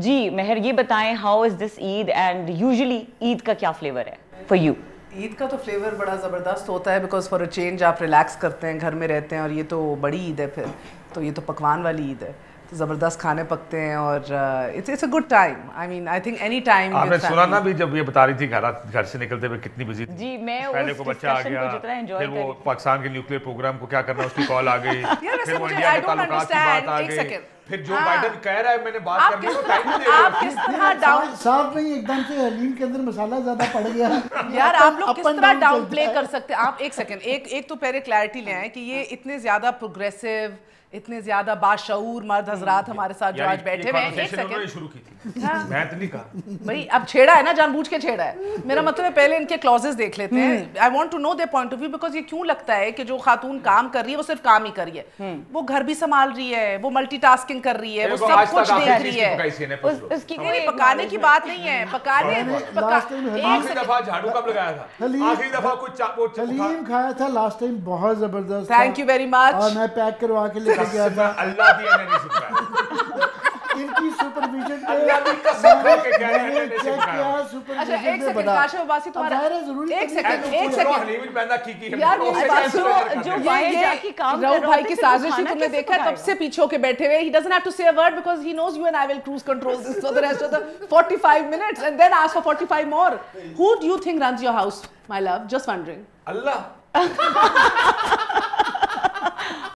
जी, मेहर, ये बताएँ how is this Eid and usually Eid का क्या फ्लेवर है फॉर यू ईद का तो फ्लेवर बड़ा ज़बरदस्त होता है बिकॉज़ फॉर अ चेंज आप रिलैक्स करते हैं, घर में रहते हैं और ये तो बड़ी ईद है फिर। तो ये तो पकवान वाली ईद है। तो ज़बरदस्त खाने पकते हैं और it's it's a good time I mean I think any time आपने सुना ना भी जब ये बता रही थी घर घर से निकलते हुए कितनी बिज़ी थी? जी मैं पहले उस को बच्चा आ गया को फिर वो पाकिस्तान के न्यूक्लियर प्रोग्राम को क्या करना उसकी कॉल आ गई फिर वो इंडिया के ताल्लुकात की बात आ एक गई। फिर जो हाँ। बाइडन कह रहा है मैंने बात करनी है टाइम नहीं दे आप किस तरह डाउन साफ़ नहीं एकदम से हलीम के अंदर मसाला ज़्यादा पड़ गया। यार आप लोग किस तरह डाउन प्ले कर सकते हैं? आप एक सेकंड एक एक तो पहले क्लैरिटी ले आए कि ये इतने ज़्यादा प्रोग्रेसिव इतने ज़्यादा बाशूर मर्द हजरात हमारे साथ जो आज बैठे हुए हैं। एक सेकंड शुरू की थी। मैं तो नहीं कहा। भाई अब छेड़ा है ना जानबूझ के छेड़ा है। मेरा मतलब है पहले इनके क्लॉजेस देख लेते हैं। I want to know their point of view because ये क्यों लगता है कि जो खातून काम कर रही है वो सिर्फ़ काम ही कर रही है? वो घर भी संभाल रही है वो मल्टीटास्किंग कर रही है वो सब कुछ देख रही की है है। उसकी नहीं पकाने की बात नहीं है पकाने time आखिरी दफ़ा झाड़ू कब लगाया था? आखिरी दफ़ा कुछ हलीम खाया था लास्ट टाइम बहुत ज़बरदस्त Thank था। you very much. और मैं पैक करवा के लेके गया था। अल्लाह की मैंने इनकी सुपरविजन पे अल्लाह कसम खा के कह रहे हैं। किया अच्छा अब तुम्हारा ज़ाहिर है ज़रूरी एक नहीं सेकंड है एक कि सेकंड हलीम भी पैदा की की है यार मेरी दें? बाहर ये जाके काम राहुल कर रहा भाई होता की है, फिर ही तुमने देखा है, तब से पीछे होके बैठे हुए ही। The rest of the 45 minutes and then ask for 45 more. Who do you think runs your house my love? Just wondering. Allah.